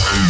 Hey.